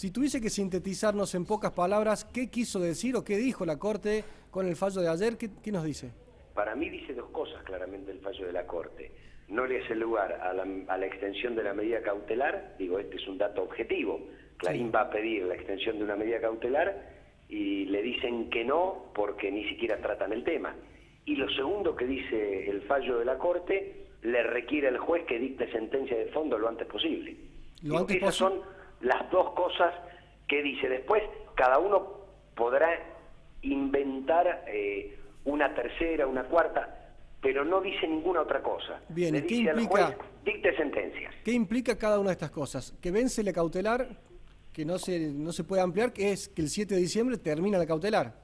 Si tuviese que sintetizarnos en pocas palabras, ¿qué quiso decir o qué dijo la Corte con el fallo de ayer? ¿Qué, nos dice? Para mí dice dos cosas claramente el fallo de la Corte. No le hace lugar a la, extensión de la medida cautelar, digo, este es un dato objetivo. Clarín va a pedir la extensión de una medida cautelar y le dicen que no porque ni siquiera tratan el tema. Y lo segundo que dice el fallo de la Corte, le requiere al juez que dicte sentencia de fondo lo antes posible. Lo antes posible las dos cosas que dice. Después, cada uno podrá inventar eh, una tercera, una cuarta, pero no dice ninguna otra cosa. Bien, ¿qué implica? dicte sentencias. ¿Qué implica cada una de estas cosas? Que vence la cautelar, que no se, no se puede ampliar, que es que el 7 de diciembre termina la cautelar.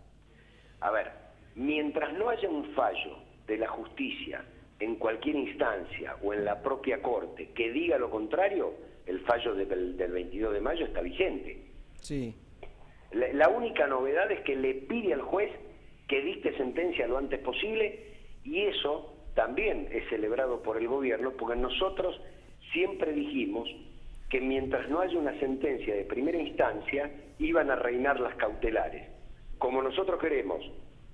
A ver, mientras no haya un fallo de la justicia en cualquier instancia o en la propia Corte que diga lo contrario, el fallo del, 22 de mayo está vigente. Sí. La, única novedad es que le pide al juez que dicte sentencia lo antes posible y eso también es celebrado por el gobierno porque nosotros siempre dijimos que mientras no haya una sentencia de primera instancia iban a reinar las cautelares. Como nosotros queremos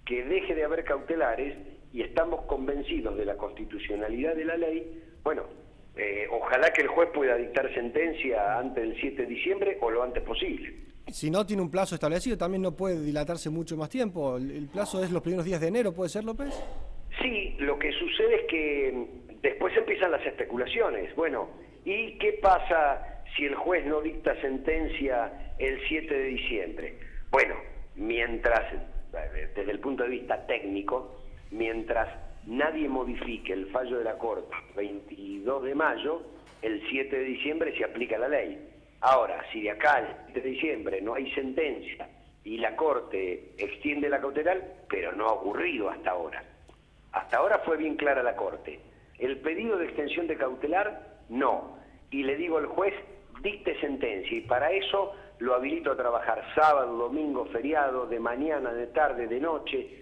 que deje de haber cautelares y estamos convencidos de la constitucionalidad de la ley, bueno, eh, ojalá que el juez pueda dictar sentencia antes del 7 de diciembre o lo antes posible. Si no tiene un plazo establecido, también no puede dilatarse mucho más tiempo. ¿El, plazo es los primeros días de enero, puede ser, López? Sí, lo que sucede es que después empiezan las especulaciones. Bueno, ¿y qué pasa si el juez no dicta sentencia el 7 de diciembre? Bueno, mientras, desde el punto de vista técnico, mientras nadie modifique el fallo de la Corte 22 de mayo, el 7 de diciembre se aplica la ley. Ahora, si de acá al 7 de diciembre no hay sentencia y la Corte extiende la cautelar, pero no ha ocurrido hasta ahora. Hasta ahora fue bien clara la Corte. El pedido de extensión de cautelar, no. Y le digo al juez, dicte sentencia y para eso lo habilito a trabajar sábado, domingo, feriado, de mañana, de tarde, de noche,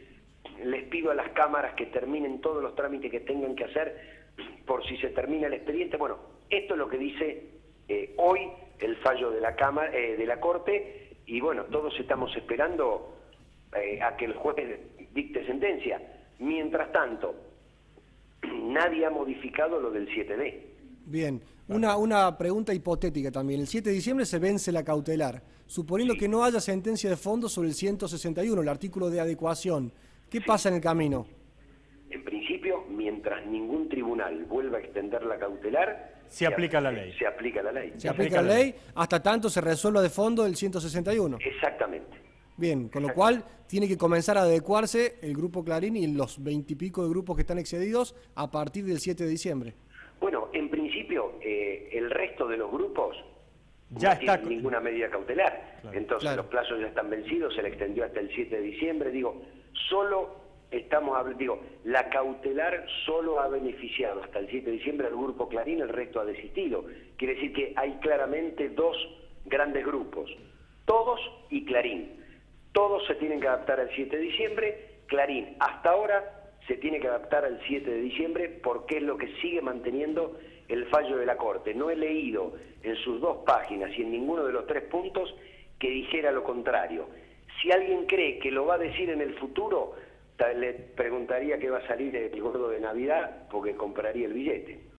les pido a las cámaras que terminen todos los trámites que tengan que hacer por si se termina el expediente. Bueno, esto es lo que dice eh, hoy el fallo de la cámara, eh, de la corte y bueno, todos estamos esperando eh, a que el juez dicte sentencia. Mientras tanto, nadie ha modificado lo del 7D. Bien, una, una pregunta hipotética también. El 7 de diciembre se vence la cautelar. Suponiendo que no haya sentencia de fondo sobre el 161, el artículo de adecuación, ¿Qué pasa en el camino? En principio, mientras ningún tribunal vuelva a extender la cautelar, se, aplica la ley. Se aplica la ley. Se, aplica, la ley hasta tanto se resuelva de fondo el 161. Exactamente. Bien, con lo cual tiene que comenzar a adecuarse el grupo Clarín y los veintipico de grupos que están excedidos a partir del 7 de diciembre. Bueno, en principio, eh, el resto de los grupos ya no está ninguna medida cautelar. Entonces los plazos ya están vencidos, se le extendió hasta el 7 de diciembre. Digo, solo estamos, digo, la cautelar solo ha beneficiado hasta el 7 de diciembre al grupo Clarín, el resto ha desistido. Quiere decir que hay claramente dos grandes grupos, todos y Clarín. Todos se tienen que adaptar al 7 de diciembre, Clarín hasta ahora se tiene que adaptar al 7 de diciembre porque es lo que sigue manteniendo el fallo de la Corte. No he leído en sus dos páginas y en ninguno de los tres puntos que dijera lo contrario. Si alguien cree que lo va a decir en el futuro, le preguntaría qué va a salir el gordo de Navidad porque compraría el billete.